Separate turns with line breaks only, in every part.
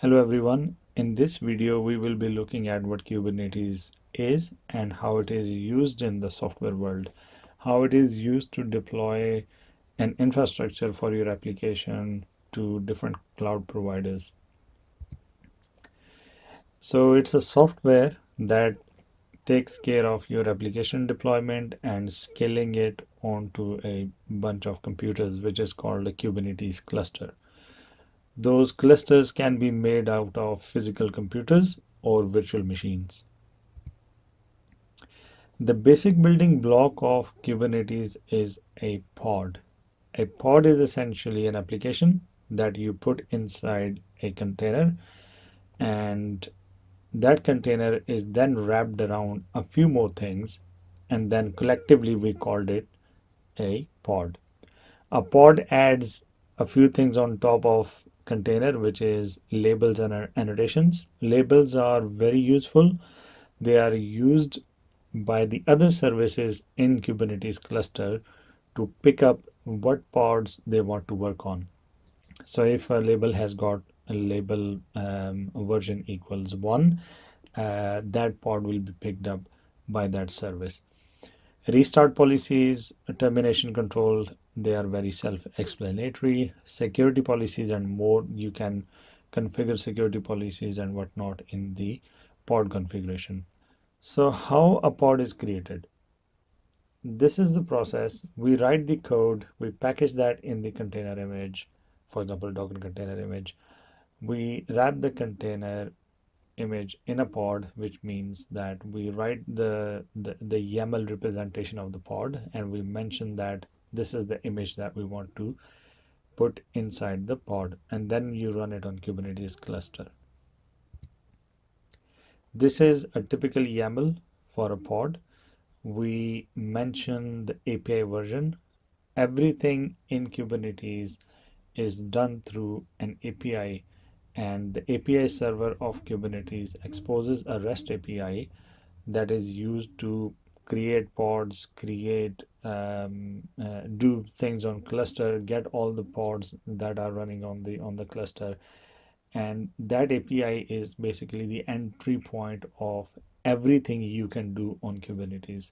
Hello everyone. In this video, we will be looking at what Kubernetes is and how it is used in the software world, how it is used to deploy an infrastructure for your application to different cloud providers. So it's a software that takes care of your application deployment and scaling it onto a bunch of computers, which is called a Kubernetes cluster. Those clusters can be made out of physical computers or virtual machines. The basic building block of Kubernetes is a pod. A pod is essentially an application that you put inside a container and that container is then wrapped around a few more things and then collectively we called it a pod. A pod adds a few things on top of container which is labels and annotations. Labels are very useful. They are used by the other services in Kubernetes cluster to pick up what pods they want to work on. So if a label has got a label um, version equals one, uh, that pod will be picked up by that service. Restart policies, termination control, they are very self-explanatory. Security policies and more, you can configure security policies and whatnot in the pod configuration. So how a pod is created? This is the process. We write the code, we package that in the container image, for example, Docker container image. We wrap the container image in a pod, which means that we write the, the, the YAML representation of the pod and we mention that this is the image that we want to put inside the pod and then you run it on Kubernetes cluster. This is a typical YAML for a pod. We mention the API version. Everything in Kubernetes is done through an API and the API server of Kubernetes exposes a REST API that is used to create pods, create, um, uh, do things on cluster, get all the pods that are running on the on the cluster, and that API is basically the entry point of everything you can do on Kubernetes.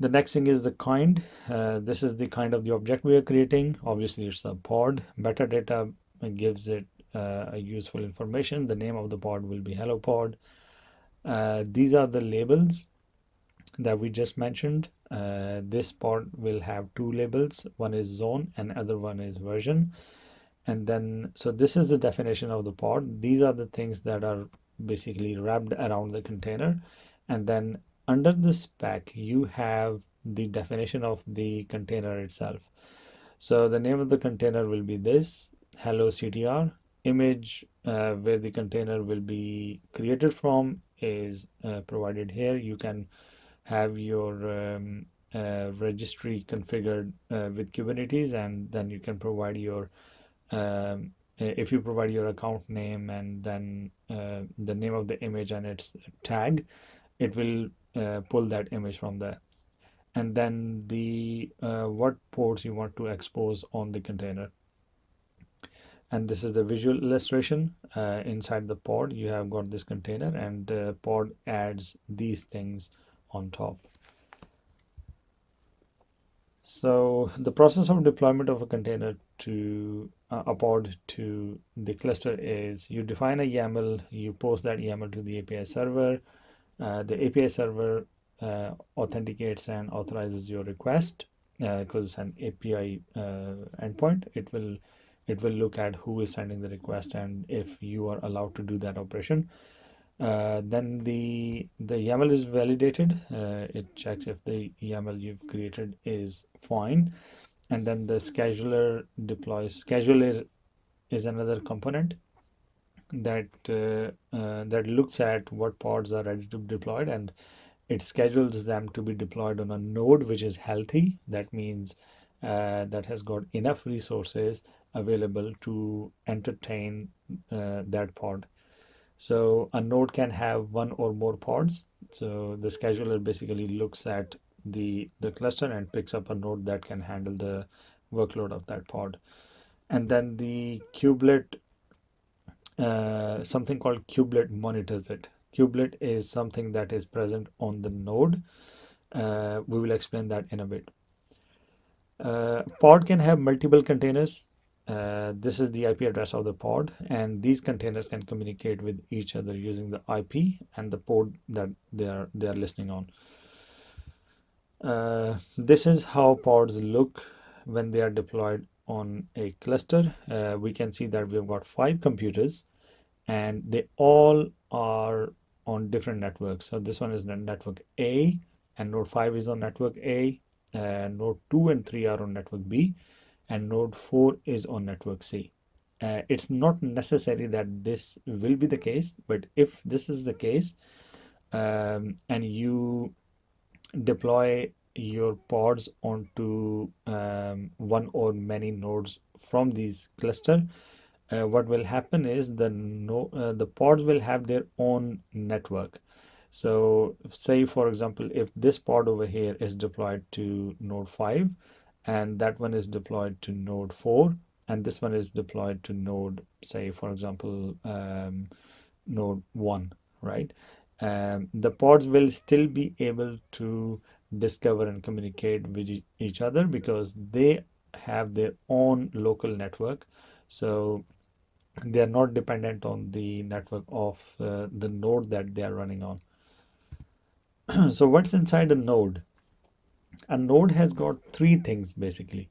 The next thing is the kind. Uh, this is the kind of the object we are creating. Obviously, it's a pod. Metadata gives it uh, useful information. The name of the pod will be hello pod. Uh, these are the labels that we just mentioned. Uh, this pod will have two labels. One is zone and other one is version. And then, so this is the definition of the pod. These are the things that are basically wrapped around the container. And then under the spec, you have the definition of the container itself. So the name of the container will be this hello CTR image uh, where the container will be created from is uh, provided here. You can have your um, uh, registry configured uh, with Kubernetes and then you can provide your um, if you provide your account name and then uh, the name of the image and its tag it will uh, pull that image from there. And then the uh, what ports you want to expose on the container. And this is the visual illustration uh, inside the pod. You have got this container and pod adds these things on top. So the process of deployment of a container to uh, a pod to the cluster is you define a YAML, you post that YAML to the API server. Uh, the API server uh, authenticates and authorizes your request because uh, it's an API uh, endpoint. It will it will look at who is sending the request and if you are allowed to do that operation. Uh, then the the YAML is validated. Uh, it checks if the YAML you've created is fine, and then the scheduler deploys. Scheduler is another component that uh, uh, that looks at what pods are ready to be deployed, and it schedules them to be deployed on a node which is healthy. That means uh, that has got enough resources available to entertain that pod so a node can have one or more pods. So the scheduler basically looks at the, the cluster and picks up a node that can handle the workload of that pod. And then the kubelet uh, something called kubelet monitors it kubelet is something that is present on the node uh, we will explain that in a bit uh, pod can have multiple containers uh, this is the IP address of the pod and these containers can communicate with each other using the IP and the port that they are they are listening on. Uh, this is how pods look when they are deployed on a cluster. Uh, we can see that we've got five computers and they all are on different networks. So this one is network A and node 5 is on network A, and node 2 and 3 are on network B and node 4 is on network C. Uh, it's not necessary that this will be the case, but if this is the case um, and you deploy your pods onto um, one or many nodes from these cluster, uh, what will happen is the no, uh, the pods will have their own network. So say for example, if this pod over here is deployed to node 5, and that one is deployed to node 4 and this one is deployed to node say for example um, node 1 right? Um, the pods will still be able to discover and communicate with each other because they have their own local network. So they are not dependent on the network of uh, the node that they are running on. So what's inside a node a node has got three things basically.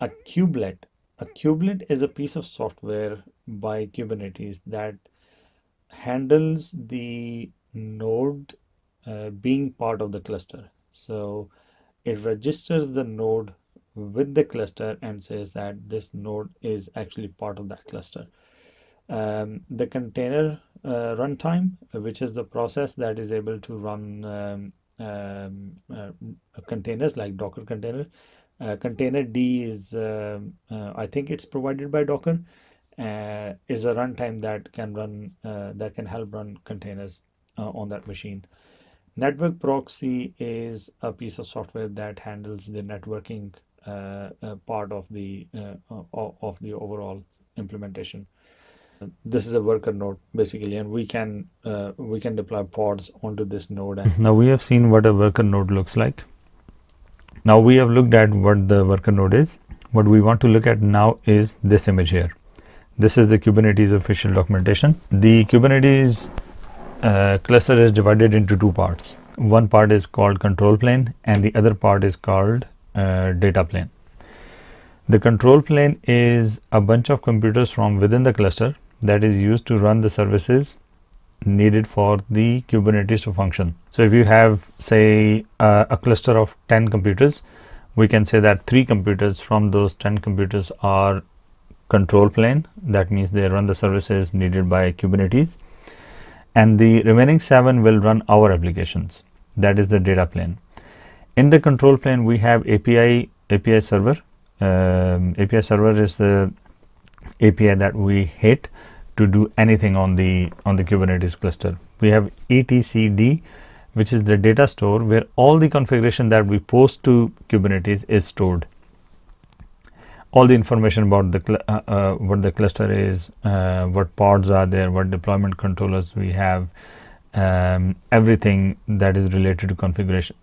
A kubelet. A kubelet is a piece of software by Kubernetes that handles the node uh, being part of the cluster. So it registers the node with the cluster and says that this node is actually part of that cluster. Um, the container uh, runtime, which is the process that is able to run um, um, uh, containers like Docker container. Uh, containerd is, um, uh, I think it's provided by Docker, uh, is a runtime that can run, uh, that can help run containers on that machine. Network proxy is a piece of software that handles the networking part of the of the overall implementation this is a worker node basically and we can uh, we can deploy pods onto this node
now we have seen what a worker node looks like. Now we have looked at what the worker node is. What we want to look at now is this image here. This is the kubernetes official documentation. The kubernetes uh, cluster is divided into two parts. One part is called control plane and the other part is called uh, data plane. The control plane is a bunch of computers from within the cluster that is used to run the services needed for the Kubernetes to function. So if you have say uh, a cluster of 10 computers, we can say that three computers from those 10 computers are control plane. That means they run the services needed by Kubernetes. And the remaining seven will run our applications. That is the data plane. In the control plane, we have API API server. Um, API server is the API that we hit to do anything on the on the Kubernetes cluster. We have etcd which is the data store where all the configuration that we post to Kubernetes is stored. All the information about the uh, uh, what the cluster is, uh, what pods are there, what deployment controllers we have, um, everything that is related to configuration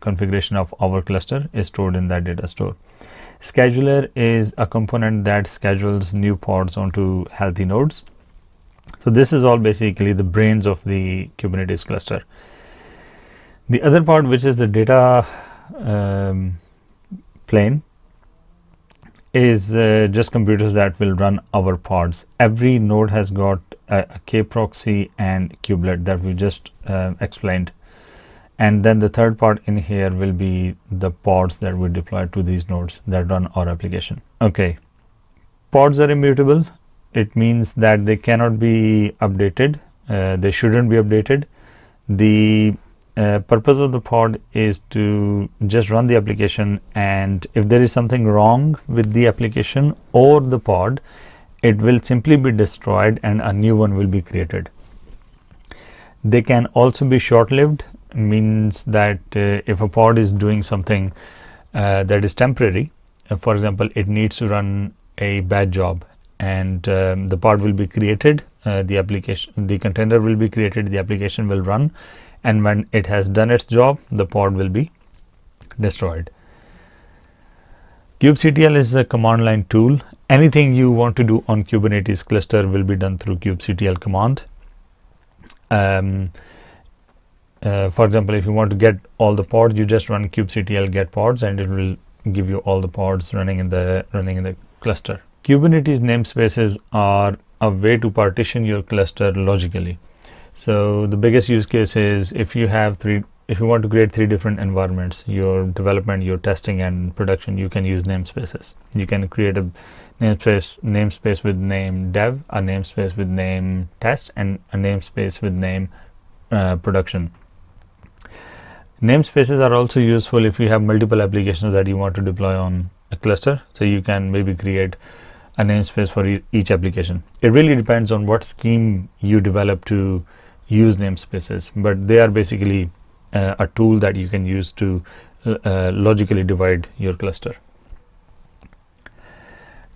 configuration of our cluster is stored in that data store. Scheduler is a component that schedules new pods onto healthy nodes so this is all basically the brains of the Kubernetes cluster. The other part, which is the data um, plane, is uh, just computers that will run our pods. Every node has got a, a kproxy and kubelet that we just uh, explained. And then the third part in here will be the pods that we deploy to these nodes that run our application. Okay, pods are immutable it means that they cannot be updated uh, they shouldn't be updated. The uh, purpose of the pod is to just run the application and if there is something wrong with the application or the pod it will simply be destroyed and a new one will be created. They can also be short lived means that uh, if a pod is doing something uh, that is temporary uh, for example it needs to run a batch job and um, the pod will be created uh, the application the container will be created the application will run and when it has done its job the pod will be destroyed. kubectl is a command line tool. Anything you want to do on kubernetes cluster will be done through kubectl command. Um, uh, for example if you want to get all the pods you just run kubectl get pods and it will give you all the pods running in the running in the cluster kubernetes namespaces are a way to partition your cluster logically. So the biggest use case is if you have three if you want to create three different environments your development your testing and production you can use namespaces. You can create a namespace namespace with name dev a namespace with name test and a namespace with name uh, production. Namespaces are also useful if you have multiple applications that you want to deploy on a cluster. So you can maybe create a namespace for e each application. It really depends on what scheme you develop to use namespaces but they are basically uh, a tool that you can use to uh, logically divide your cluster.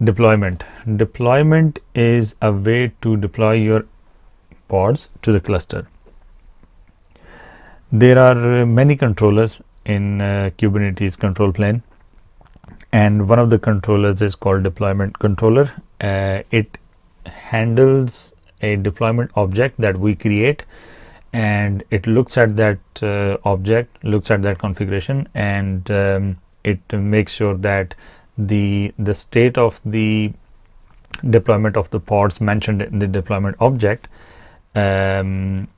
Deployment. Deployment is a way to deploy your pods to the cluster. There are many controllers in uh, kubernetes control plane and one of the controllers is called deployment controller. Uh, it handles a deployment object that we create and it looks at that uh, object looks at that configuration and um, it makes sure that the the state of the deployment of the pods mentioned in the deployment object um,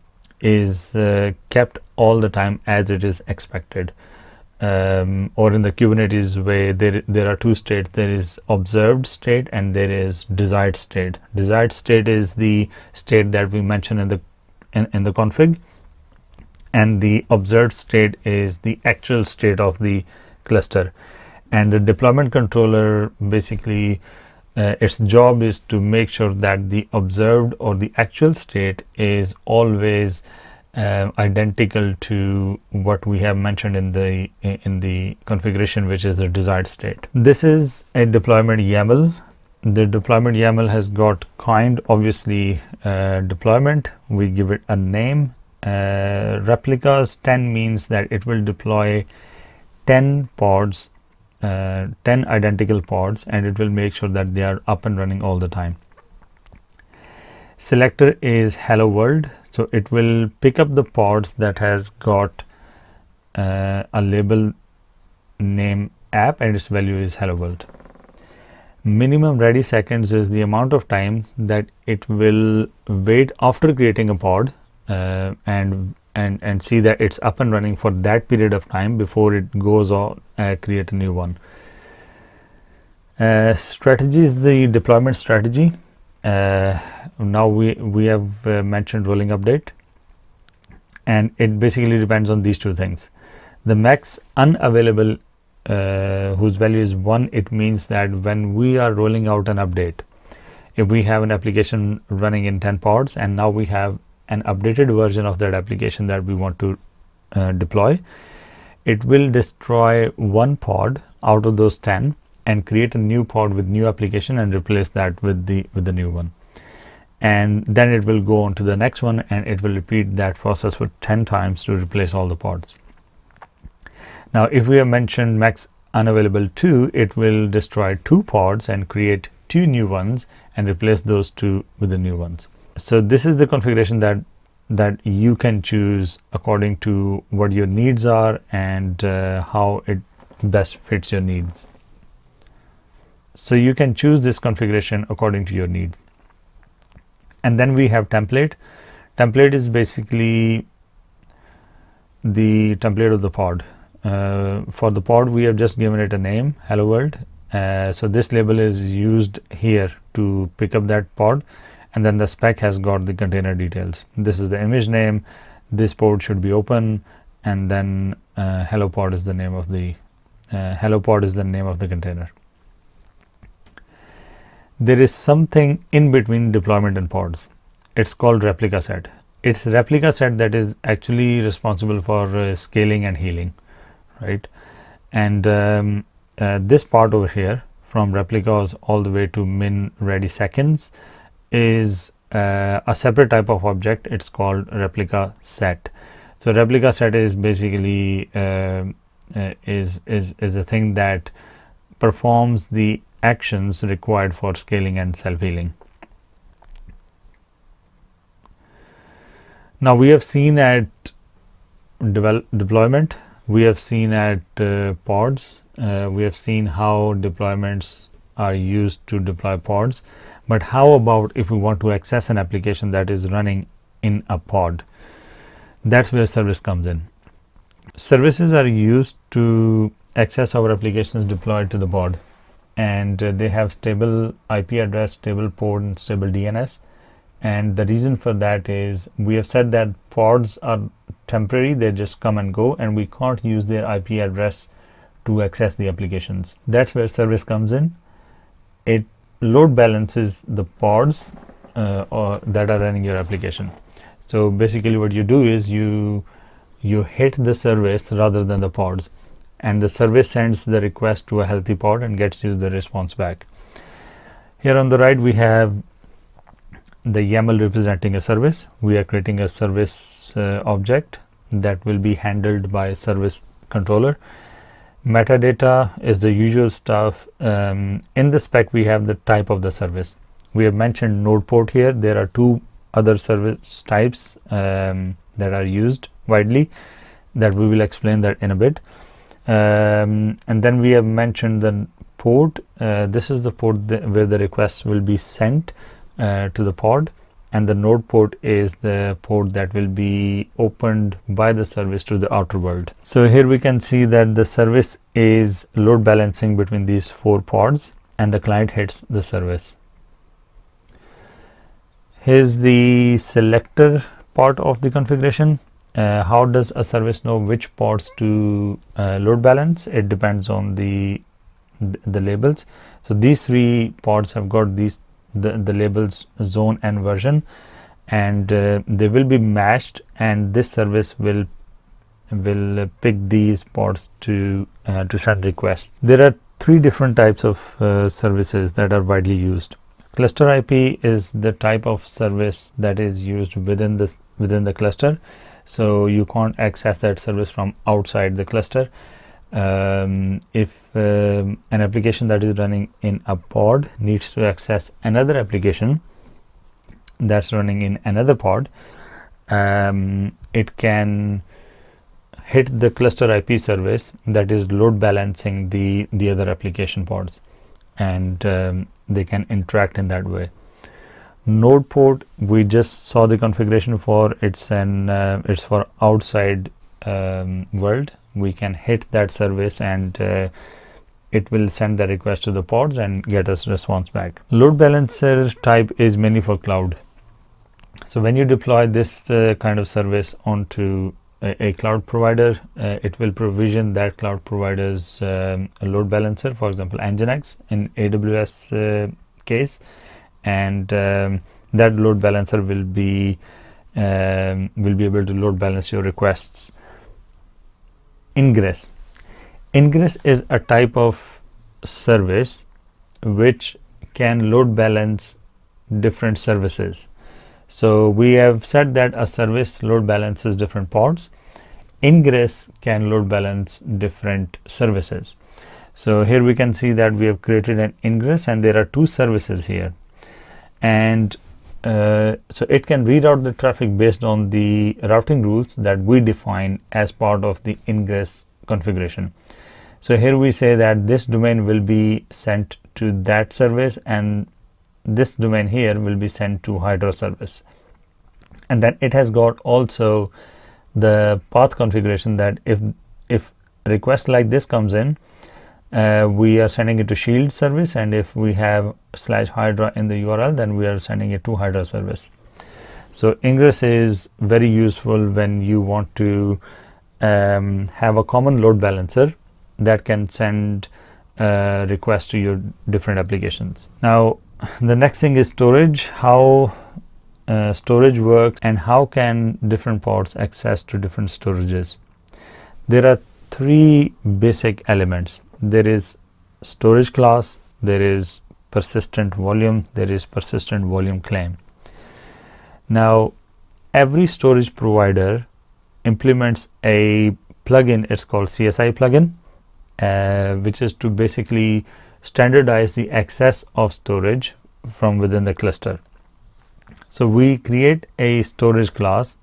is uh, kept all the time as it is expected um, or in the Kubernetes way there there are two states. There is observed state and there is desired state. Desired state is the state that we mentioned in the in, in the config. And the observed state is the actual state of the cluster. And the deployment controller basically uh, its job is to make sure that the observed or the actual state is always uh, identical to what we have mentioned in the in the configuration which is the desired state. This is a deployment yaml. The deployment YAML has got kind obviously uh, deployment. We give it a name. Uh, replicas 10 means that it will deploy 10 pods uh, 10 identical pods and it will make sure that they are up and running all the time selector is hello world. So it will pick up the pods that has got uh, a label name app and its value is hello world. Minimum ready seconds is the amount of time that it will wait after creating a pod uh, and and and see that it's up and running for that period of time before it goes on uh, create a new one. Uh, strategy is the deployment strategy. Uh, now we we have uh, mentioned rolling update. And it basically depends on these two things. The max unavailable uh, whose value is 1 it means that when we are rolling out an update if we have an application running in 10 pods and now we have an updated version of that application that we want to uh, deploy it will destroy one pod out of those 10 and create a new pod with new application and replace that with the with the new one and then it will go on to the next one and it will repeat that process for 10 times to replace all the pods now, if we have mentioned max unavailable 2, it will destroy two pods and create two new ones and replace those two with the new ones. So this is the configuration that that you can choose according to what your needs are and uh, how it best fits your needs. So you can choose this configuration according to your needs. And then we have template. Template is basically the template of the pod. Uh, for the pod we have just given it a name hello world uh, so this label is used here to pick up that pod and then the spec has got the container details this is the image name this port should be open and then uh, hello pod is the name of the uh, hello pod is the name of the container there is something in between deployment and pods. It's called replica set. It's replica set that is actually responsible for uh, scaling and healing right? And um, uh, this part over here from replicas all the way to min ready seconds is uh, a separate type of object. It's called replica set. So replica set is basically uh, uh, is is is a thing that performs the actions required for scaling and self healing now we have seen at deployment we have seen at uh, pods uh, we have seen how deployments are used to deploy pods. But how about if we want to access an application that is running in a pod? That's where service comes in. Services are used to access our applications deployed to the pod and uh, they have stable IP address, stable port and stable DNS and the reason for that is we have said that pods are temporary they just come and go and we can't use their IP address to access the applications. That's where service comes in. It load balances the pods uh, or that are running your application. So basically what you do is you you hit the service rather than the pods and the service sends the request to a healthy pod and gets you the response back here on the right we have the YAML representing a service. We are creating a service uh, object that will be handled by service controller. Metadata is the usual stuff. Um, in the spec, we have the type of the service. We have mentioned node port here. There are two other service types um, that are used widely that we will explain that in a bit. Um, and then we have mentioned the port. Uh, this is the port th where the request will be sent uh, to the pod and the node port is the port that will be opened by the service to the outer world. So here we can see that the service is load balancing between these four pods and the client hits the service. Here's the selector part of the configuration. Uh, how does a service know which pods to uh, load balance? It depends on the the labels. So these three pods have got these the, the labels zone and version and uh, they will be matched and this service will will pick these pods to uh, to send requests there are three different types of uh, services that are widely used cluster ip is the type of service that is used within the within the cluster so you can't access that service from outside the cluster. Um, if um, an application that is running in a pod needs to access another application that's running in another pod um, it can hit the cluster IP service that is load balancing the the other application pods. And um, they can interact in that way node port we just saw the configuration for it's an uh, it's for outside um, world we can hit that service and uh, it will send the request to the pods and get us response back. Load balancer type is mainly for cloud. So when you deploy this uh, kind of service onto a, a cloud provider, uh, it will provision that cloud provider's um, load balancer, for example, Nginx in AWS uh, case, and um, that load balancer will be um, will be able to load balance your requests. Ingress. Ingress is a type of service which can load balance different services. So we have said that a service load balances different pods. Ingress can load balance different services. So here we can see that we have created an ingress and there are two services here and uh, so it can read out the traffic based on the routing rules that we define as part of the ingress configuration. So here we say that this domain will be sent to that service and this domain here will be sent to Hydra service. And then it has got also the path configuration that if if request like this comes in, uh, we are sending it to shield service and if we have slash hydra in the url then we are sending it to hydra service. So ingress is very useful when you want to um, have a common load balancer that can send uh, requests to your different applications. Now the next thing is storage how uh, storage works and how can different pods access to different storages. There are three basic elements there is storage class there is persistent volume, there is persistent volume claim. Now, every storage provider implements a plugin, it's called CSI plugin, uh, which is to basically standardize the access of storage from within the cluster. So, we create a storage class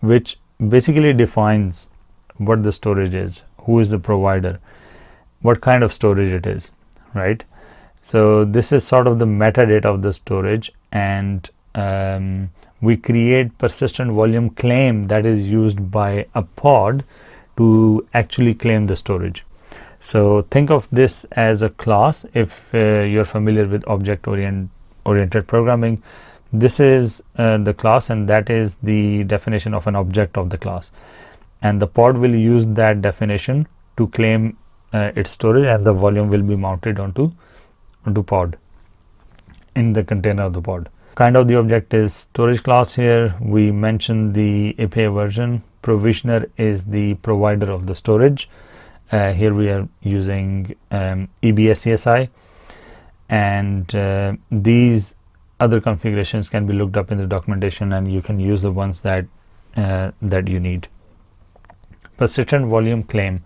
which basically defines what the storage is, who is the provider, what kind of storage it is, right? So, this is sort of the metadata of the storage and um, we create persistent volume claim that is used by a pod to actually claim the storage. So, think of this as a class if uh, you are familiar with object orient oriented programming. This is uh, the class and that is the definition of an object of the class and the pod will use that definition to claim uh, its storage and the volume will be mounted onto onto pod in the container of the pod. Kind of the object is storage class here. We mentioned the API version. Provisioner is the provider of the storage. Uh, here we are using um, EBS and uh, these other configurations can be looked up in the documentation and you can use the ones that uh, that you need. Persistent volume claim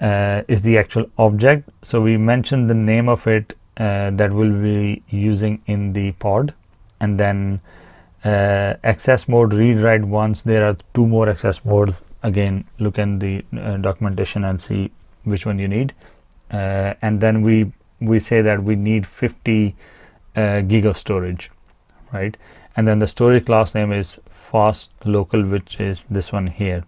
uh, is the actual object. So, we mentioned the name of it uh, that we'll be using in the pod. And then uh, access mode read write once. There are two more access modes. Again look in the uh, documentation and see which one you need. Uh, and then we we say that we need 50 uh, gig of storage right? And then the storage class name is fast local which is this one here.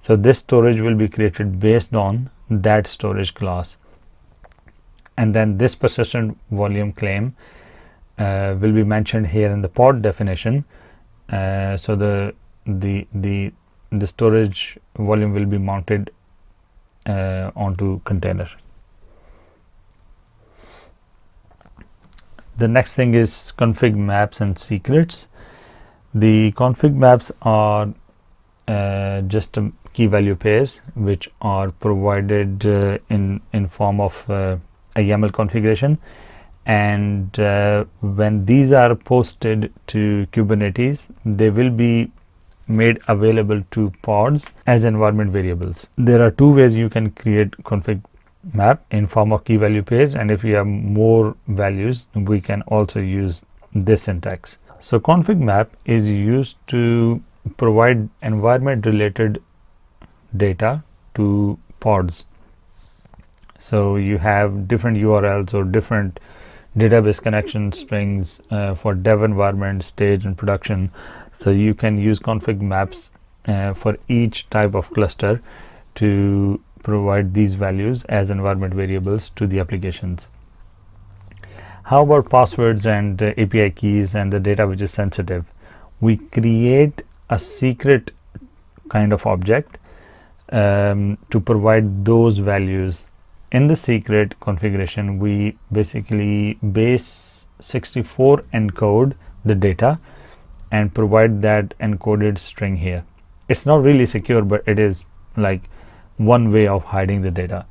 So, this storage will be created based on that storage class and then this persistent volume claim uh, will be mentioned here in the pod definition. Uh, so, the the the the storage volume will be mounted uh, onto container. The next thing is config maps and secrets. The config maps are uh, just a key value pairs which are provided uh, in in form of uh, a YAML configuration and uh, when these are posted to Kubernetes they will be made available to pods as environment variables. There are two ways you can create config map in form of key value pairs and if you have more values we can also use this syntax. So config map is used to provide environment related data to pods. So, you have different URLs or different database connection strings uh, for dev environment, stage and production. So, you can use config maps uh, for each type of cluster to provide these values as environment variables to the applications. How about passwords and uh, API keys and the data which is sensitive? We create a secret kind of object um, to provide those values in the secret configuration we basically base 64 encode the data and provide that encoded string here. It's not really secure but it is like one way of hiding the data.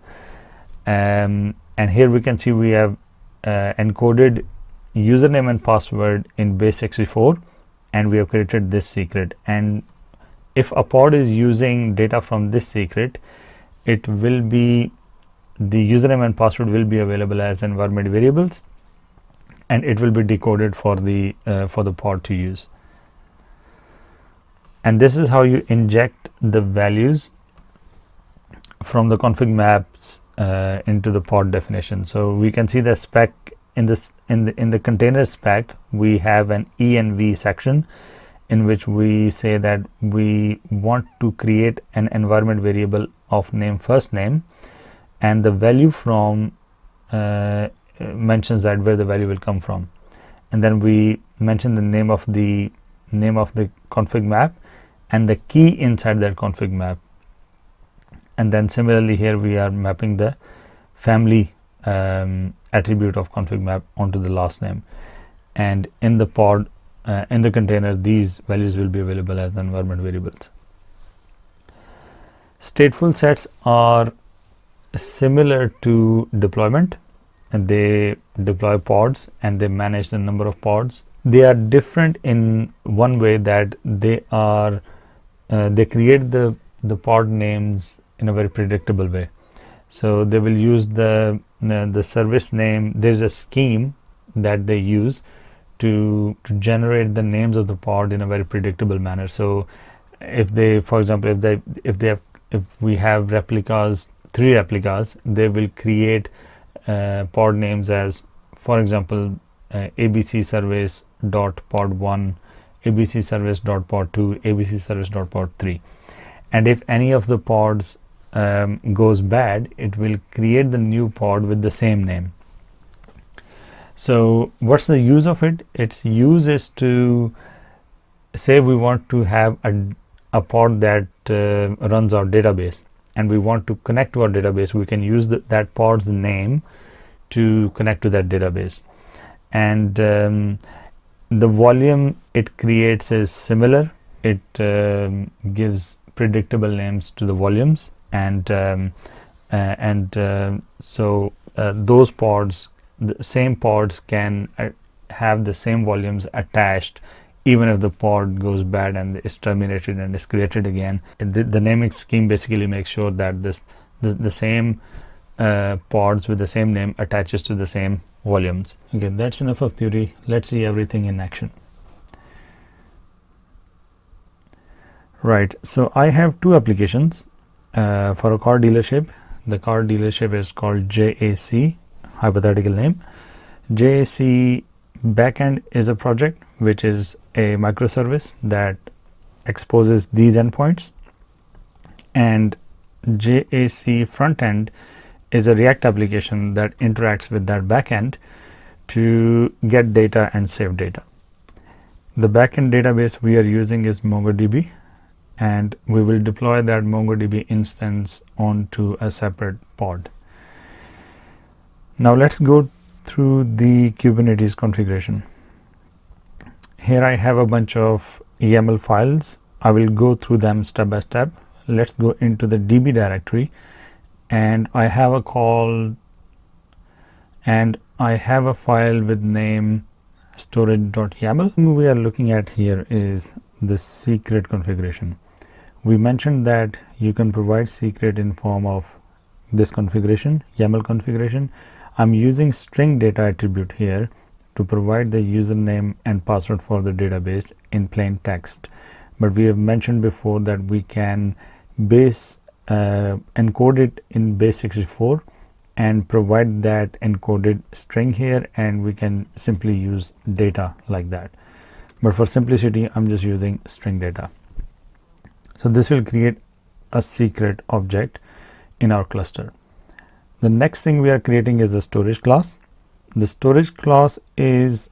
Um, and here we can see we have uh, encoded username and password in base 64 and we have created this secret. And if a pod is using data from this secret it will be the username and password will be available as environment variables and it will be decoded for the uh, for the pod to use. And this is how you inject the values from the config maps uh, into the pod definition. So we can see the spec in this in the in the container spec we have an env section in which we say that we want to create an environment variable of name first name and the value from uh, mentions that where the value will come from. And then we mention the name of the name of the config map and the key inside that config map. And then similarly here we are mapping the family um, attribute of config map onto the last name. And in the pod uh, in the container these values will be available as environment variables. Stateful sets are similar to deployment. And they deploy pods and they manage the number of pods. They are different in one way that they are uh, they create the the pod names in a very predictable way. So they will use the uh, the service name. There's a scheme that they use to to generate the names of the pod in a very predictable manner. So if they for example if they if they have if we have replicas three replicas they will create uh, pod names as for example uh, abc service dot pod 1 abc service dot pod 2 abc service dot pod 3 and if any of the pods um, goes bad it will create the new pod with the same name so what's the use of it? Its use is to say we want to have a, a pod that uh, runs our database and we want to connect to our database. We can use the, that pod's name to connect to that database. And um, the volume it creates is similar. It um, gives predictable names to the volumes and um, uh, and uh, so uh, those pods the same pods can uh, have the same volumes attached even if the pod goes bad and is terminated and is created again the, naming scheme basically makes sure that this the, the same uh, pods with the same name attaches to the same volumes. Okay, that's enough of theory. Let's see everything in action. Right, so I have two applications uh, for a car dealership. The car dealership is called JAC, hypothetical name. JAC backend is a project which is a microservice that exposes these endpoints and JAC frontend is a React application that interacts with that backend to get data and save data. The backend database we are using is MongoDB and we will deploy that MongoDB instance onto a separate pod. Now let's go through the Kubernetes configuration. Here I have a bunch of YAML files. I will go through them step by step. Let's go into the DB directory and I have a call and I have a file with name storage.yaml. We are looking at here is the secret configuration. We mentioned that you can provide secret in form of this configuration, YAML configuration. I'm using string data attribute here to provide the username and password for the database in plain text. But we have mentioned before that we can base uh, encode it in base64 and provide that encoded string here and we can simply use data like that. But for simplicity I'm just using string data. So this will create a secret object in our cluster the next thing we are creating is a storage class the storage class is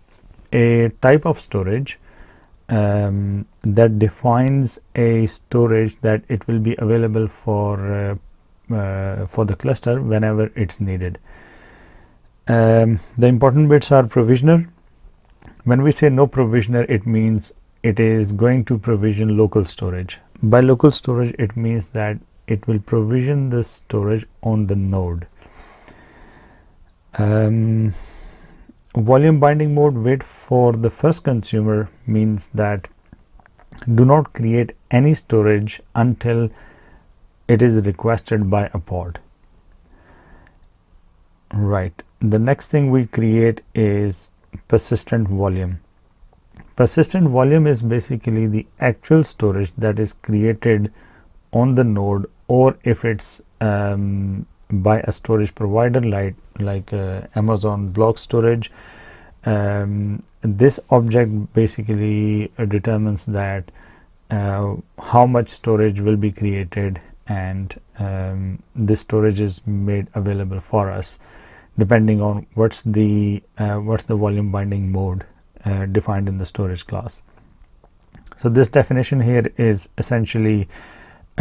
a type of storage um, that defines a storage that it will be available for uh, uh, for the cluster whenever it's needed. Um, the important bits are provisioner. When we say no provisioner, it means it is going to provision local storage. By local storage, it means that it will provision the storage on the node. Um, volume binding mode wait for the first consumer means that do not create any storage until it is requested by a pod. Right. The next thing we create is persistent volume. Persistent volume is basically the actual storage that is created on the node or if it's um, by a storage provider like like uh, Amazon Block Storage. Um, this object basically uh, determines that uh, how much storage will be created and um, this storage is made available for us depending on what's the uh, what's the volume binding mode uh, defined in the storage class. So this definition here is essentially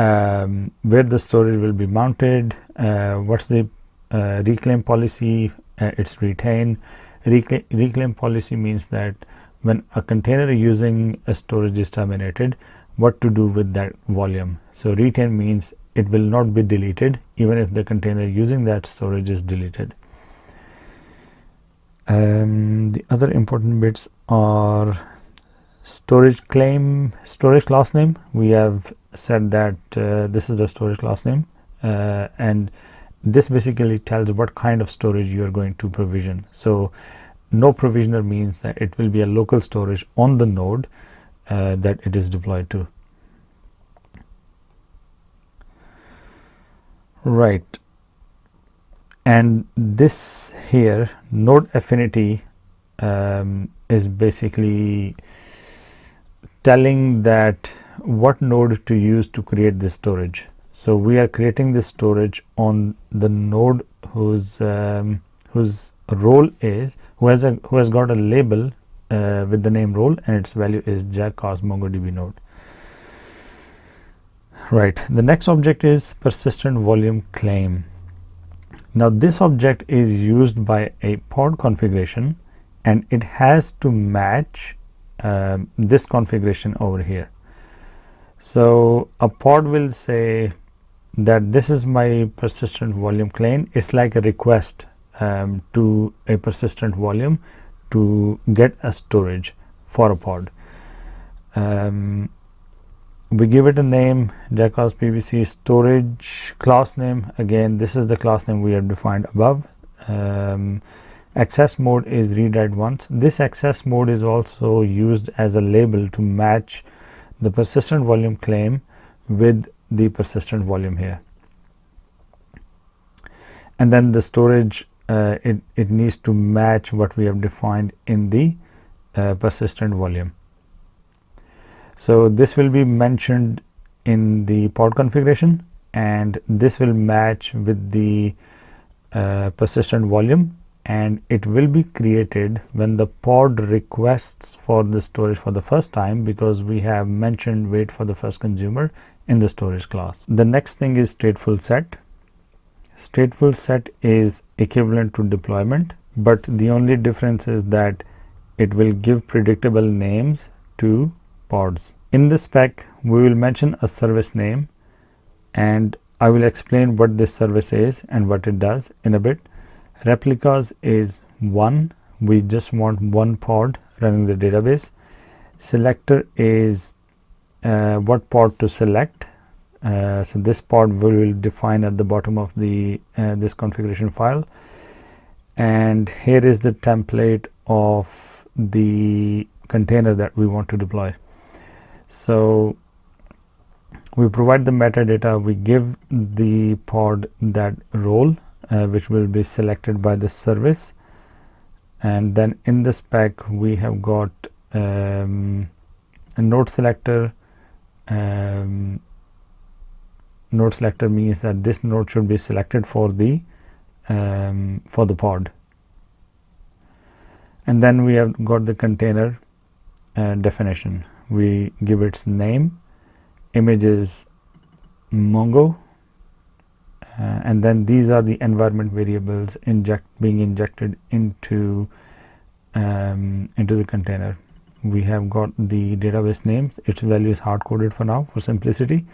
um, where the storage will be mounted, uh, what's the uh, reclaim policy, uh, it's retain. Reclaim, reclaim policy means that when a container using a storage is terminated, what to do with that volume. So retain means it will not be deleted even if the container using that storage is deleted. um, the other important bits are storage claim storage class name. We have said that uh, this is the storage class name uh, and this basically tells what kind of storage you are going to provision. So no provisioner means that it will be a local storage on the node uh, that it is deployed to. Right. And this here node affinity um, is basically telling that what node to use to create this storage. So we are creating this storage on the node whose um, whose role is who has a who has got a label uh, with the name role and its value is Jack-Cos MongoDB node. Right. The next object is persistent volume claim. Now this object is used by a pod configuration and it has to match um, this configuration over here. So, a pod will say that this is my persistent volume claim. It's like a request um, to a persistent volume to get a storage for a pod. Um, we give it a name Jack-Cos PVC storage class name. Again, this is the class name we have defined above. Um, access mode is read write once. This access mode is also used as a label to match the persistent volume claim with the persistent volume here. And then the storage, uh, it, it needs to match what we have defined in the uh, persistent volume. So this will be mentioned in the pod configuration and this will match with the uh, persistent volume and it will be created when the pod requests for the storage for the first time because we have mentioned wait for the first consumer in the storage class. The next thing is stateful set. Stateful set is equivalent to deployment, but the only difference is that it will give predictable names to pods. In the spec, we will mention a service name and I will explain what this service is and what it does in a bit replicas is one. We just want one pod running the database. Selector is uh, what pod to select. Uh, so this pod we will define at the bottom of the uh, this configuration file. And here is the template of the container that we want to deploy. So we provide the metadata. We give the pod that role uh, which will be selected by the service. And then in the spec we have got um, a node selector. Um, node selector means that this node should be selected for the um, for the pod. And then we have got the container uh, definition. We give its name. Images mongo uh, and then these are the environment variables inject being injected into um, into the container. We have got the database names. Its value is hard coded for now for simplicity.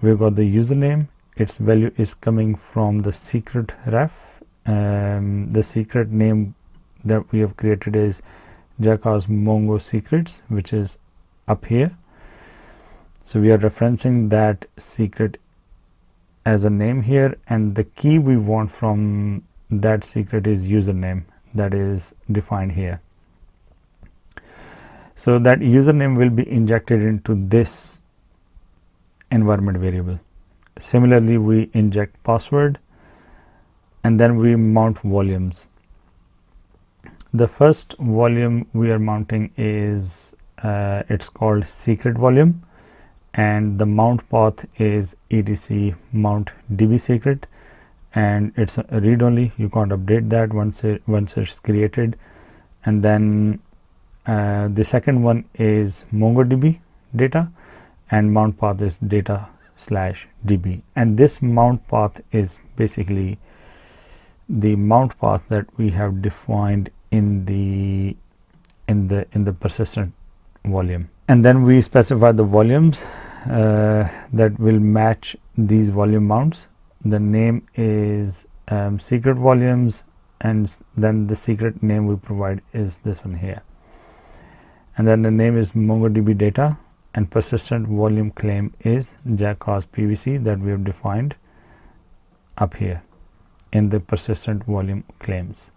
We've got the username. Its value is coming from the secret ref. Um, the secret name that we have created is Jack-Cos Mongo secrets which is up here. So we are referencing that secret as a name here and the key we want from that secret is username that is defined here. So that username will be injected into this environment variable. Similarly, we inject password and then we mount volumes. The first volume we are mounting is uh, it's called secret volume and the mount path is etc mount db secret. And it's read only. You can't update that once it once it's created. And then uh, the second one is mongodb data. And mount path is data slash db and this mount path is basically the mount path that we have defined in the in the in the persistent volume. And then we specify the volumes that will match these volume mounts. The name is um, secret volumes and then the secret name we provide is this one here. And then the name is mongodb data and persistent volume claim is jackass pvc that we have defined up here in the persistent volume claims.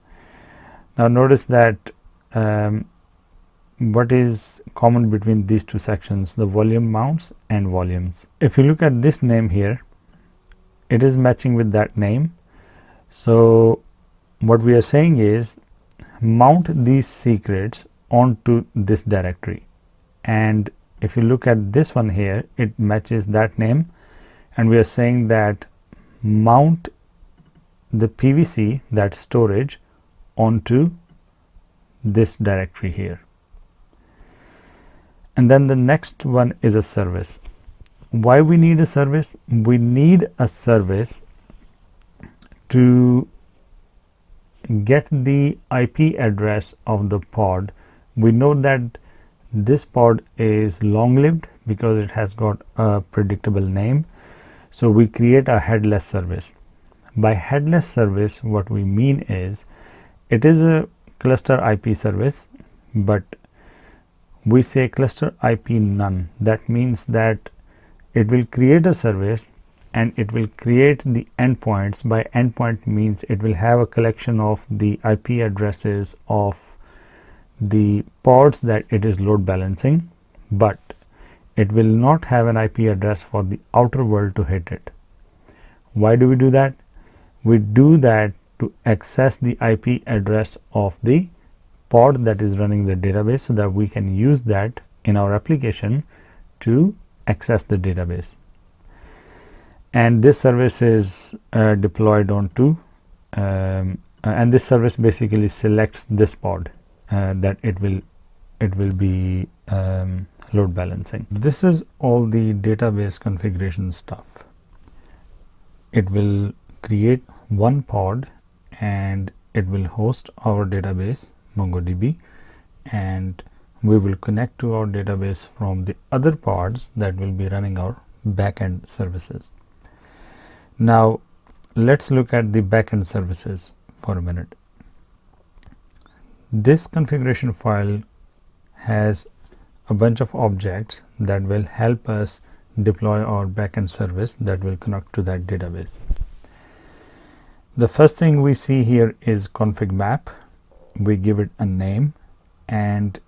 Now notice that um, what is common between these two sections? The volume mounts and volumes. If you look at this name here it is matching with that name. So what we are saying is mount these secrets onto this directory. And if you look at this one here it matches that name. And we are saying that mount the PVC that storage onto this directory here and then the next one is a service. Why we need a service? We need a service to get the IP address of the pod. We know that this pod is long lived because it has got a predictable name. So we create a headless service. By headless service what we mean is it is a cluster IP service but we say cluster IP none that means that it will create a service and it will create the endpoints by endpoint means it will have a collection of the IP addresses of the pods that it is load balancing, but it will not have an IP address for the outer world to hit it. Why do we do that? We do that to access the IP address of the pod that is running the database so that we can use that in our application to access the database and this service is uh, deployed onto um, uh, and this service basically selects this pod uh, that it will it will be um, load balancing. This is all the database configuration stuff. It will create one pod and it will host our database MongoDB and we will connect to our database from the other pods that will be running our backend services. Now, let's look at the backend services for a minute. This configuration file has a bunch of objects that will help us deploy our backend service that will connect to that database. The first thing we see here is config map. We give it a name and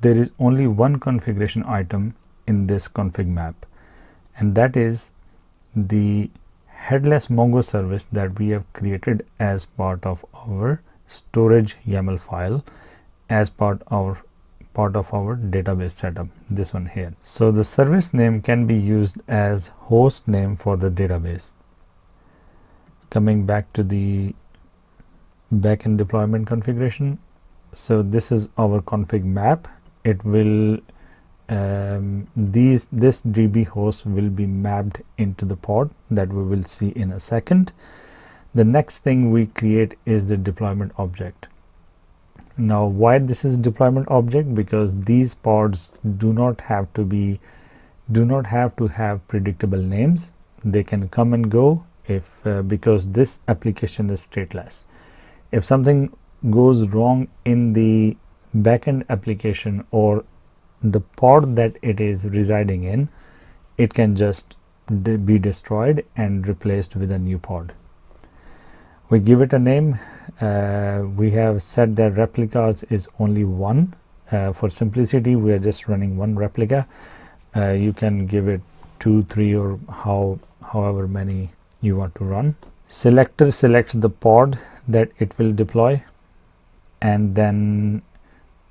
there is only one configuration item in this config map and that is the headless Mongo service that we have created as part of our storage YAML file as part of part of our database setup this one here. So the service name can be used as host name for the database. Coming back to the backend deployment configuration. So this is our config map. It will um, these this DB host will be mapped into the pod that we will see in a second. The next thing we create is the deployment object. Now why this is deployment object? Because these pods do not have to be do not have to have predictable names. They can come and go if uh, because this application is stateless if something goes wrong in the backend application or the pod that it is residing in it can just be destroyed and replaced with a new pod. We give it a name. Uh, we have said that replicas is only one. Uh, for simplicity we are just running one replica. Uh, you can give it two three or how however many you want to run selector selects the pod that it will deploy and then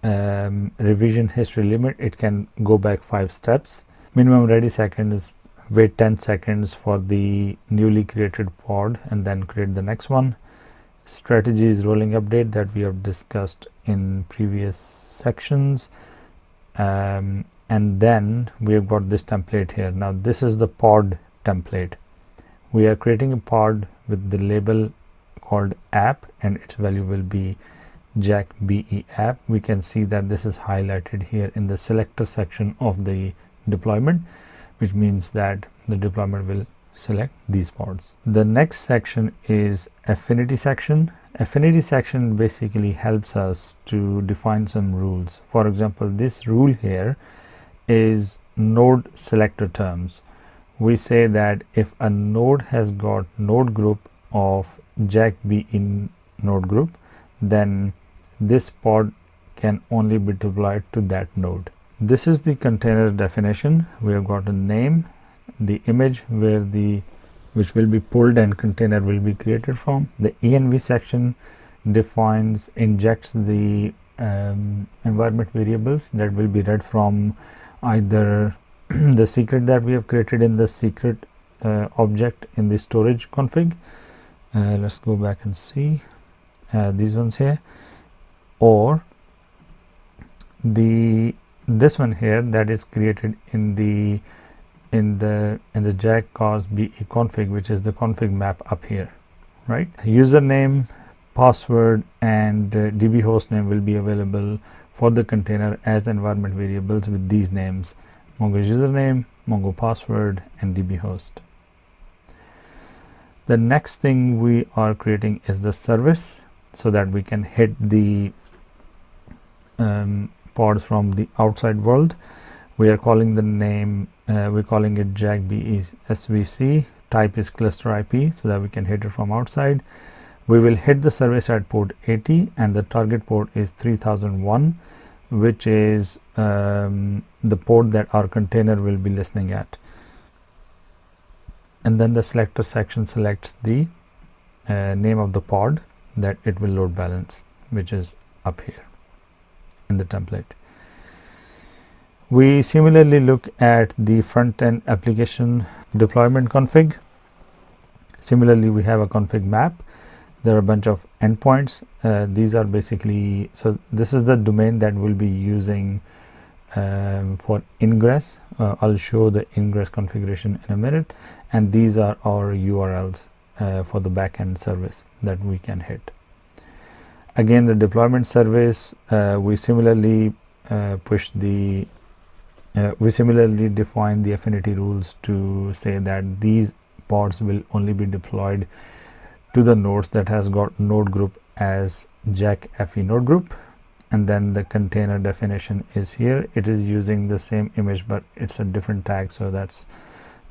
um, revision history limit it can go back five steps. Minimum ready seconds wait 10 seconds for the newly created pod and then create the next one. Strategy is rolling update that we have discussed in previous sections. Um, and then we have got this template here. Now this is the pod template. We are creating a pod with the label called app and its value will be jack be app we can see that this is highlighted here in the selector section of the deployment which means that the deployment will select these pods the next section is affinity section affinity section basically helps us to define some rules. For example, this rule here is node selector terms. We say that if a node has got node group of jack b in node group, then this pod can only be deployed to that node. This is the container definition. We have got a name, the image where the which will be pulled and container will be created from. The env section defines injects the um, environment variables that will be read from either the secret that we have created in the secret uh, object in the storage config. Uh, let's go back and see. Uh, these ones here. Or the this one here that is created in the in the in the jack cause be config which is the config map up here right? Username password and uh, db hostname will be available for the container as environment variables with these names mongo username mongo password and db host. The next thing we are creating is the service so that we can hit the um, pods from the outside world. We are calling the name uh, we're calling it b svc type is cluster ip so that we can hit it from outside. We will hit the service at port 80 and the target port is 3001 which is um, the port that our container will be listening at and then the selector section selects the uh, name of the pod that it will load balance which is up here in the template. We similarly look at the front end application deployment config. Similarly, we have a config map. There are a bunch of endpoints. Uh, these are basically, so this is the domain that we'll be using um, for ingress. Uh, I'll show the ingress configuration in a minute. And these are our URLs uh, for the backend service that we can hit. Again, the deployment service, uh, we similarly uh, push the uh, we similarly define the affinity rules to say that these pods will only be deployed to the nodes that has got node group as jack fe node group. And then the container definition is here. It is using the same image but it's a different tag. So that's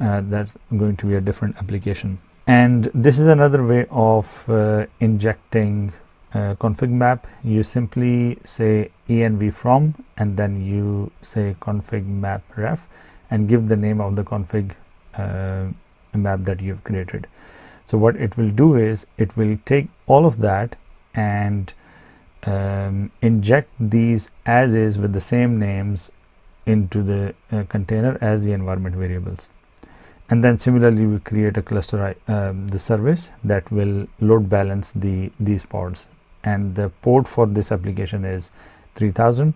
uh, that's going to be a different application. And this is another way of uh, injecting uh, config map. You simply say env from and then you say config map ref and give the name of the config uh, map that you've created so what it will do is it will take all of that and um, inject these as is with the same names into the uh, container as the environment variables. And then similarly we create a cluster um, the service that will load balance the these pods. And the port for this application is 3000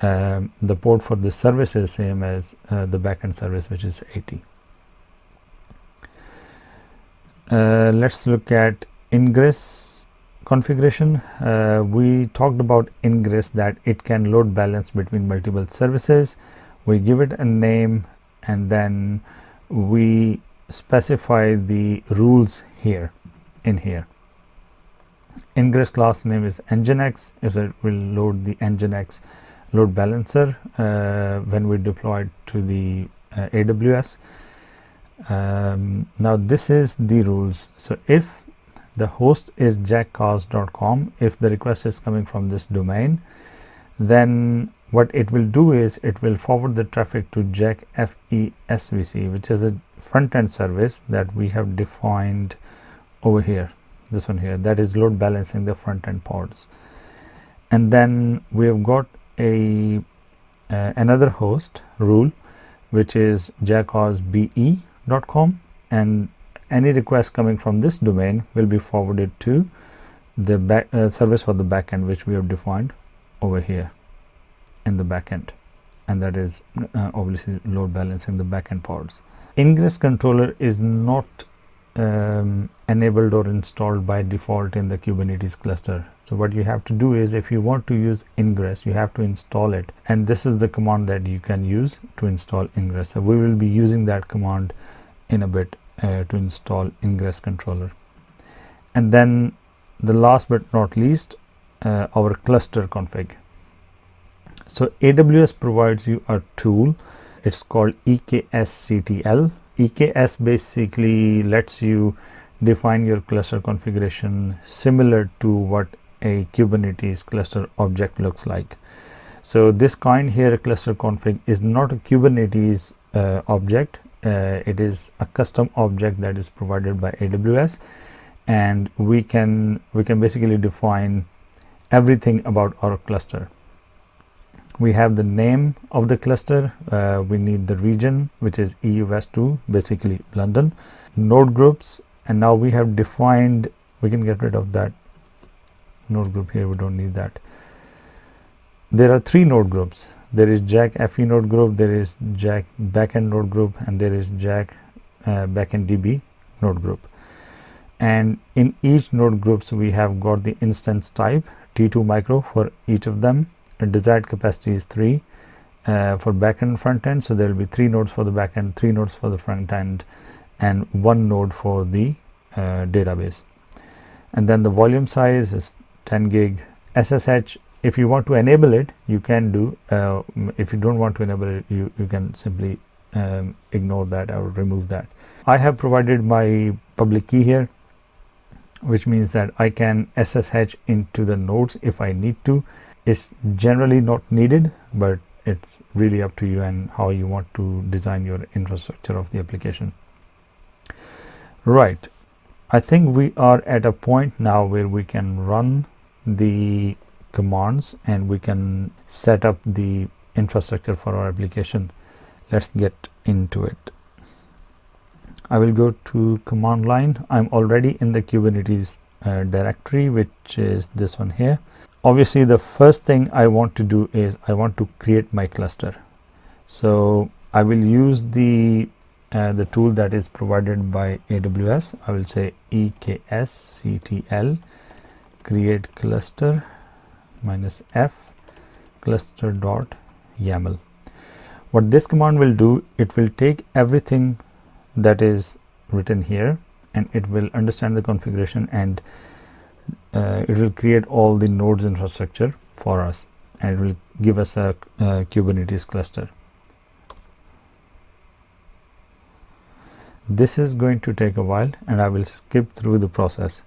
um, the port for this service is same as uh, the backend service which is 80 uh, let's look at ingress configuration. Uh, we talked about ingress that it can load balance between multiple services. We give it a name and then we specify the rules here in here. Ingress class name is nginx. Is it will load the nginx load balancer uh, when we deploy it to the uh, aws um, now this is the rules. So if the host is jackcause.com if the request is coming from this domain then what it will do is it will forward the traffic to jack fe svc which is a front end service that we have defined over here this one here that is load balancing the front end pods. And then we have got a uh, another host rule which is jackcausebe.com and any request coming from this domain will be forwarded to the back, uh, service for the backend which we have defined over here in the backend and that is uh, obviously load balancing the backend pods ingress controller is not um, enabled or installed by default in the Kubernetes cluster. So what you have to do is if you want to use ingress, you have to install it. And this is the command that you can use to install ingress. So we will be using that command in a bit uh, to install ingress controller. And then the last but not least uh, our cluster config. So aws provides you a tool. It's called eksctl eks basically lets you define your cluster configuration similar to what a kubernetes cluster object looks like. So this kind here cluster config is not a kubernetes uh, object uh, it is a custom object that is provided by aws and we can we can basically define everything about our cluster. We have the name of the cluster uh, we need the region which is EU West 2 basically London node groups and now we have defined we can get rid of that node group here we don't need that there are three node groups. There is jack fe node group there is jack backend node group and there is jack uh, backend db node group. And in each node groups we have got the instance type t2 micro for each of them. The desired capacity is 3 uh, for backend front end so there will be 3 nodes for the backend 3 nodes for the front end and 1 node for the uh, database. And then the volume size is 10 gig ssh if you want to enable it you can do uh, if you don't want to enable it you, you can simply um, ignore that or remove that. I have provided my public key here which means that i can ssh into the nodes if i need to. It's generally not needed but it's really up to you and how you want to design your infrastructure of the application. Right. I think we are at a point now where we can run the commands and we can set up the infrastructure for our application. Let's get into it. I will go to command line. I'm already in the Kubernetes uh, directory which is this one here. Obviously the first thing I want to do is I want to create my cluster. So I will use the uh, the tool that is provided by AWS I will say eksctl create cluster minus f cluster dot yaml what this command will do it will take everything that is written here and it will understand the configuration and uh, it will create all the nodes infrastructure for us and it will give us a, a Kubernetes cluster. This is going to take a while and I will skip through the process.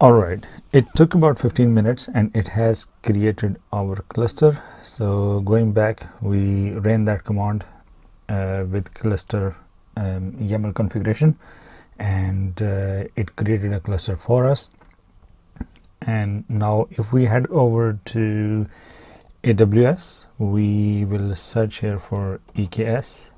Alright, it took about 15 minutes and it has created our cluster. So going back, we ran that command uh, with cluster um, YAML configuration and uh, it created a cluster for us. And now if we head over to AWS we will search here for EKS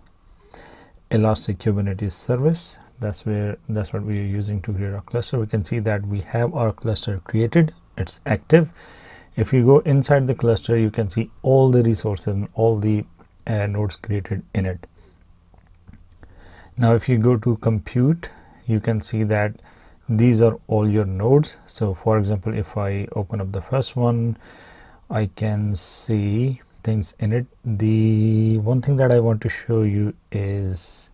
Elastic Kubernetes Service that's where that's what we are using to create our cluster. We can see that we have our cluster created. It's active. If you go inside the cluster you can see all the resources and all the uh, nodes created in it. Now if you go to compute you can see that these are all your nodes. So for example if I open up the first one I can see things in it. The one thing that I want to show you is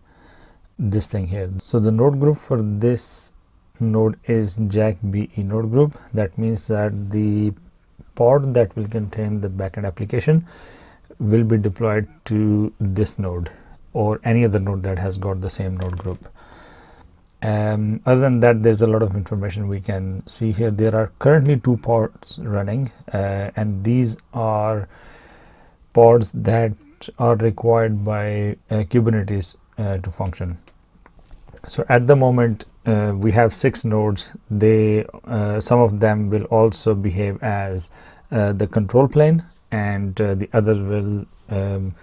this thing here. So the node group for this node is jack be node group. That means that the pod that will contain the backend application will be deployed to this node or any other node that has got the same node group. Um, other than that there's a lot of information we can see here. There are currently two pods running uh, and these are pods that are required by uh, Kubernetes uh, to function so at the moment uh, we have six nodes. They uh, some of them will also behave as uh, the control plane and the others will um,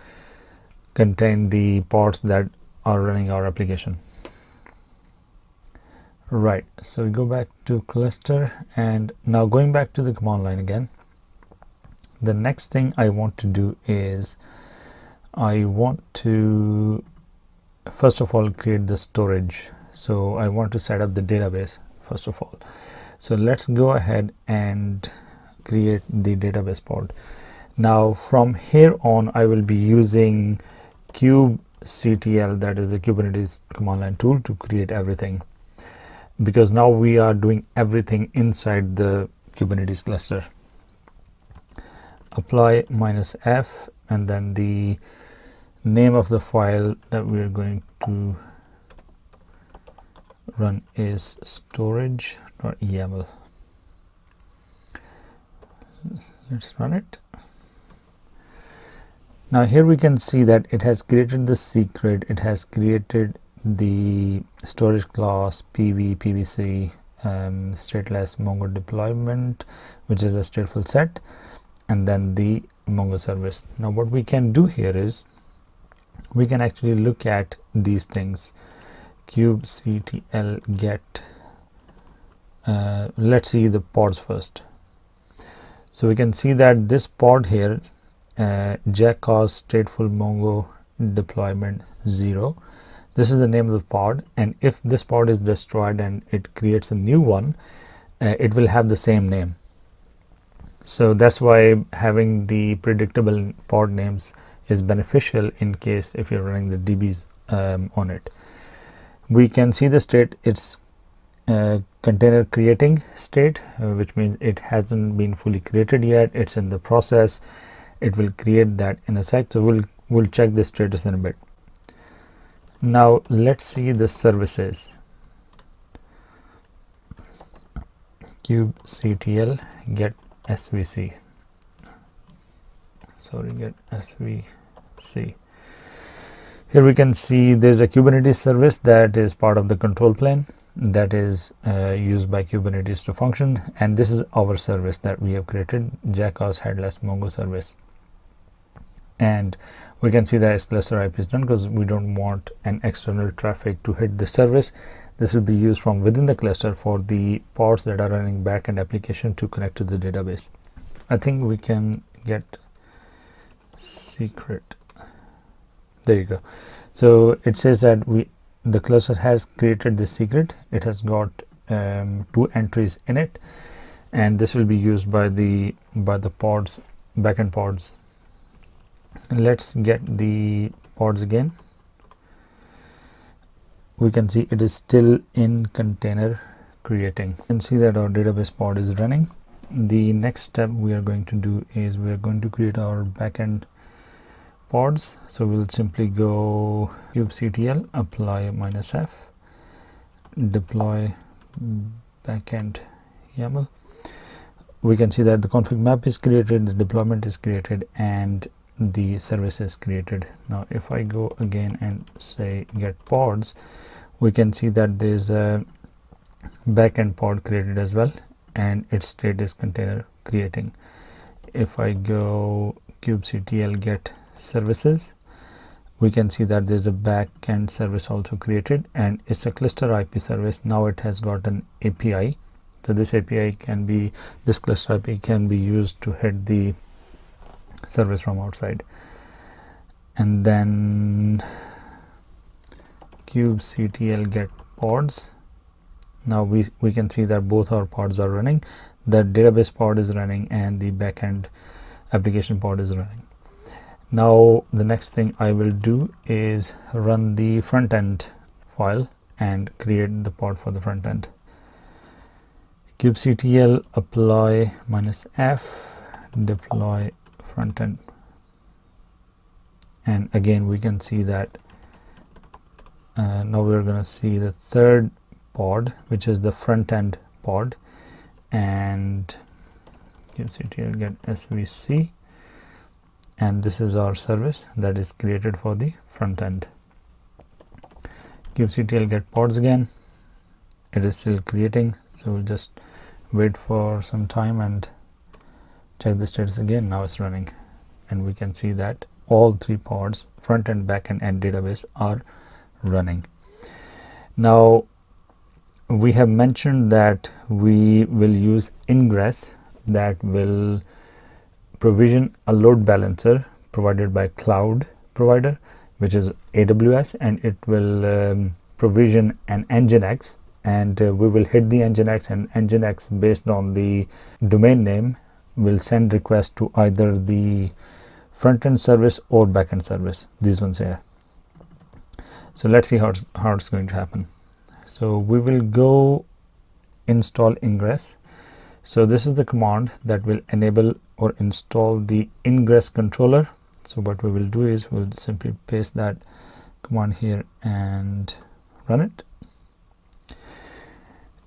contain the pods that are running our application. Right. So we go back to cluster and now going back to the command line again. The next thing I want to do is I want to first of all create the storage. So I want to set up the database first of all. So let's go ahead and create the database pod. Now from here on I will be using kubectl that is the Kubernetes command line tool to create everything.
Because now we are doing everything inside the Kubernetes cluster. Apply minus F and then the name of the file that we are going to run is storage.yaml. Let's run it. Now here we can see that it has created the secret, it has created the storage class pv pvc um, stateless mongo deployment which is a stateful set and then the mongo service now what we can do here is we can actually look at these things. Kubectl get uh, let's see the pods first. So we can see that this pod here uh, stateful mongo deployment 0 this is the name of the pod and if this pod is destroyed and it creates a new one uh, it will have the same name. So that's why having the predictable pod names is beneficial in case if you're running the dbs um, on it. We can see the state it's uh, container creating state uh, which means it hasn't been fully created yet. It's in the process. It will create that in a sec so we'll we'll check the status in a bit. Now let's see the services. kubectl get svc. Sorry, get svc. Here we can see there's a Kubernetes service that is part of the control plane that is uh, used by Kubernetes to function and this is our service that we have created Jackos headless Mongo service and we can see that its cluster IP is done because we don't want an external traffic to hit the service. This will be used from within the cluster for the pods that are running backend application to connect to the database. I think we can get secret. There you go. So it says that we the cluster has created the secret. It has got um, two entries in it, and this will be used by the by the pods backend pods let's get the pods again we can see it is still in container creating can see that our database pod is running the next step we are going to do is we are going to create our backend pods. So we'll simply go kubectl apply minus f deploy backend yaml. We can see that the config map is created the deployment is created and the services created. Now if I go again and say get pods we can see that there's a backend pod created as well and its state is container creating. If I go kubectl get services we can see that there's a backend service also created and it's a cluster IP service. Now it has got an API so this API can be this cluster IP can be used to hit the service from outside. And then kubectl get pods now we we can see that both our pods are running. The database pod is running and the backend application pod is running. Now the next thing i will do is run the front end file and create the pod for the front end. kubectl apply minus f deploy front end. And again we can see that uh, now we're going to see the third pod which is the front end pod. And kubectl get svc and this is our service that is created for the front end. Kubectl get pods again. It is still creating so we'll just wait for some time and check the status again. Now it's running. And we can see that all three pods front end back end and database are running. Now we have mentioned that we will use ingress that will provision a load balancer provided by cloud provider which is aws and it will um, provision an nginx and uh, we will hit the nginx and nginx based on the domain name will send request to either the front end service or back end service. These ones here so let's see how it's, how it's going to happen so we will go install ingress. So this is the command that will enable or install the ingress controller. So what we will do is we'll simply paste that command here and run it.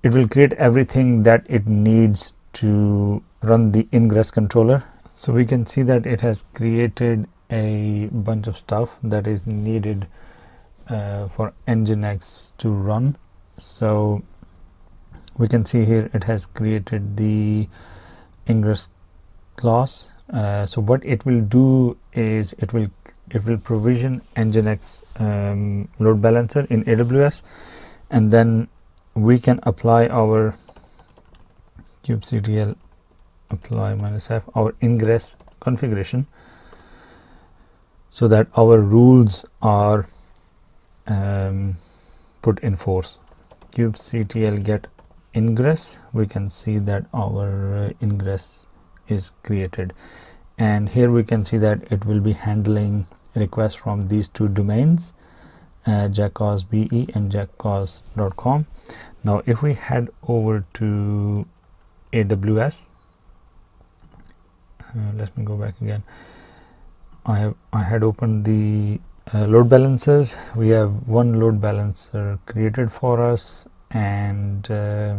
It will create everything that it needs to run the ingress controller. So we can see that it has created a bunch of stuff that is needed uh, for nginx to run so we can see here it has created the ingress class uh, so what it will do is it will it will provision nginx um, load balancer in aws and then we can apply our kubectl apply minus f our ingress configuration so that our rules are um, put in force kubectl get ingress we can see that our ingress is created. And here we can see that it will be handling requests from these two domains uh, and jackos.com now if we head over to aws uh, let me go back again. I have i had opened the uh, load balancers. We have one load balancer created for us and uh,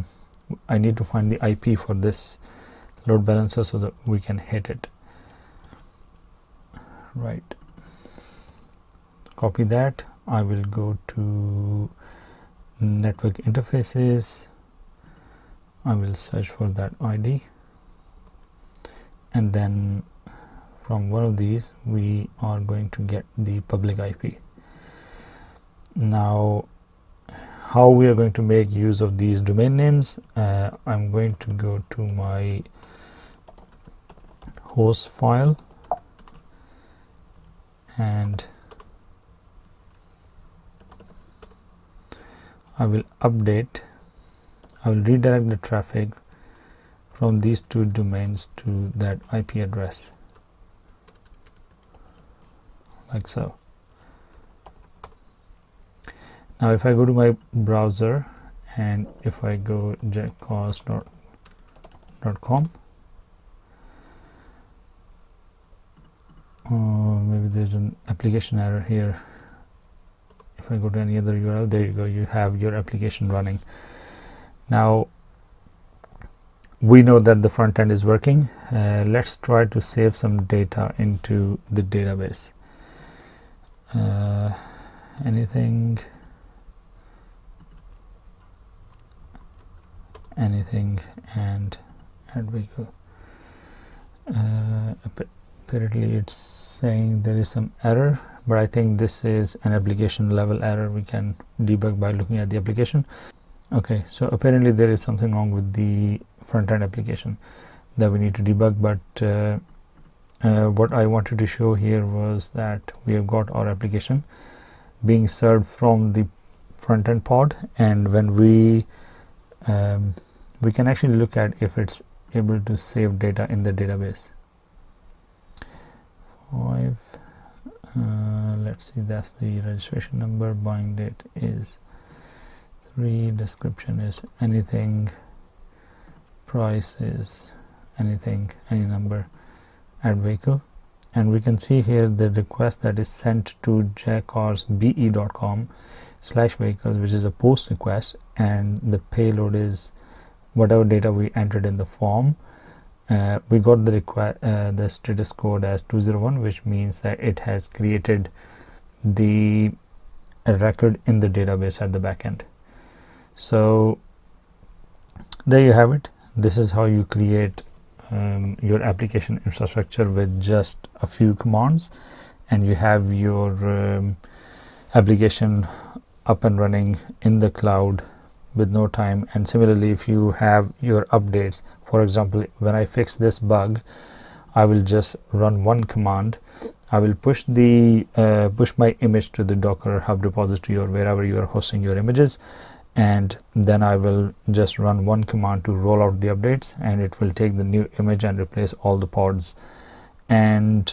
I need to find the IP for this load balancer so that we can hit it. Right. Copy that. I will go to network interfaces. I will search for that ID and then from one of these we are going to get the public IP now how we are going to make use of these domain names uh, I'm going to go to my host file and I will update I will redirect the traffic from these two domains to that IP address like so. Now if I go to my browser and if I go jackos.com uh, maybe there's an application error here. If I go to any other URL there you go you have your application running. Now we know that the front end is working. Uh, let's try to save some data into the database uh, anything? Anything and add vehicle? Uh, apparently it's saying there is some error but I think this is an application level error. We can debug by looking at the application. Okay so apparently there is something wrong with the front-end application that we need to debug but uh, uh, what I wanted to show here was that we have got our application being served from the front-end pod and when we um, we can actually look at if it's able to save data in the database. 5 uh, let's see that's the registration number buying date is 3 description is anything price is anything any number add vehicle. And we can see here the request that is sent to jackosbe.com slash vehicles which is a post request and the payload is whatever data we entered in the form. Uh, we got the require uh, the status code as 201 which means that it has created the record in the database at the backend so there you have it. This is how you create um, your application infrastructure with just a few commands and you have your um, application up and running in the cloud with no time. And similarly if you have your updates for example when I fix this bug I will just run one command. I will push the uh, push my image to the docker hub repository or wherever you are hosting your images and then I will just run one command to roll out the updates and it will take the new image and replace all the pods. And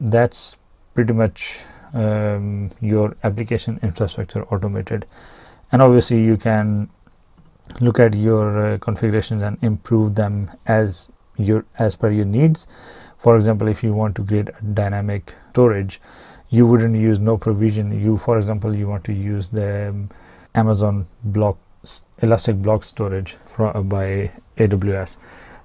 that's pretty much um, your application infrastructure automated. And obviously you can look at your uh, configurations and improve them as your as per your needs. For example if you want to create a dynamic storage you wouldn't use no provision. You for example you want to use the um, amazon block elastic block storage from, by aws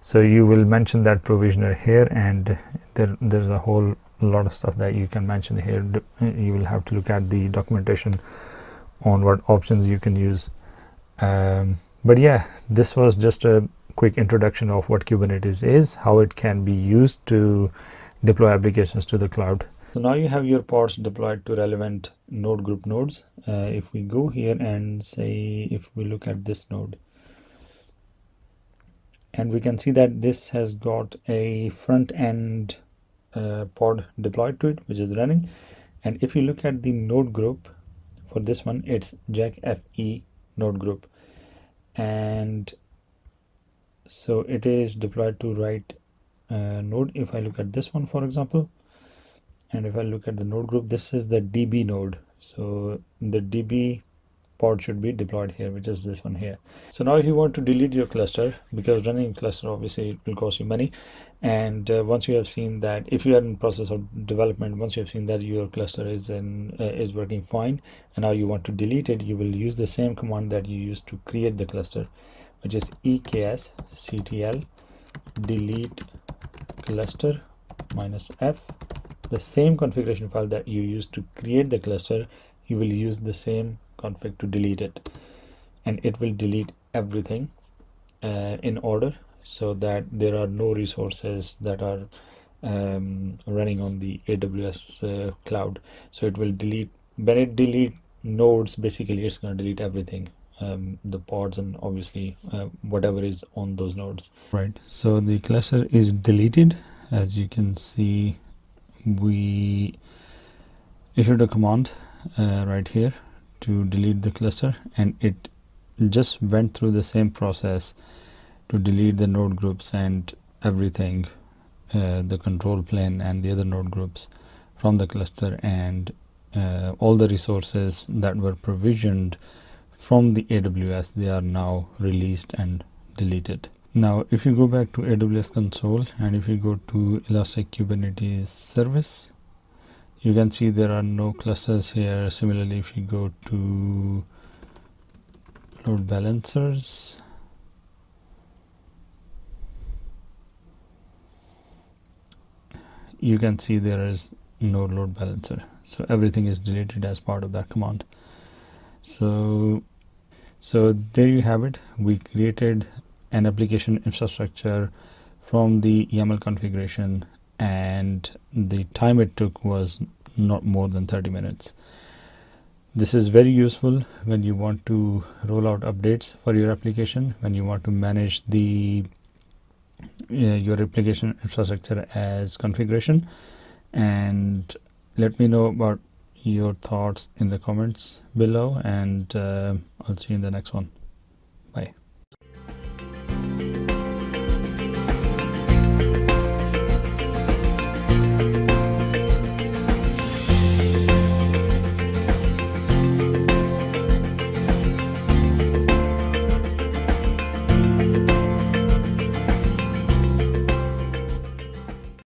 so you will mention that provisioner here and there there's a whole lot of stuff that you can mention here. You will have to look at the documentation on what options you can use. Um, but yeah this was just a quick introduction of what kubernetes is how it can be used to deploy applications to the cloud so now you have your pods deployed to relevant node group nodes. Uh, if we go here and say if we look at this node and we can see that this has got a front end uh, pod deployed to it which is running. And if you look at the node group for this one it's jack fe node group. And so it is deployed to right uh, node. If I look at this one for example and if I look at the node group this is the DB node. So the DB pod should be deployed here which is this one here. So now if you want to delete your cluster because running cluster obviously it will cost you money. And uh, once you have seen that if you are in process of development once you have seen that your cluster is in uh, is working fine and now you want to delete it you will use the same command that you used to create the cluster which is eks ctl delete cluster minus f the same configuration file that you used to create the cluster you will use the same config to delete it. And it will delete everything uh, in order so that there are no resources that are um, running on the AWS uh, cloud. So it will delete when it delete nodes basically it's going to delete everything um, the pods and obviously uh, whatever is on those nodes. Right. So the cluster is deleted as you can see we issued a command uh, right here to delete the cluster and it just went through the same process to delete the node groups and everything uh, the control plane and the other node groups from the cluster and uh, all the resources that were provisioned from the AWS they are now released and deleted now if you go back to AWS console and if you go to Elastic Kubernetes service you can see there are no clusters here. Similarly if you go to load balancers you can see there is no load balancer. So everything is deleted as part of that command. So so there you have it. We created an application infrastructure from the YAML configuration and the time it took was not more than 30 minutes. This is very useful when you want to roll out updates for your application when you want to manage the uh, your application infrastructure as configuration. And let me know about your thoughts in the comments below and uh, I'll see you in the next one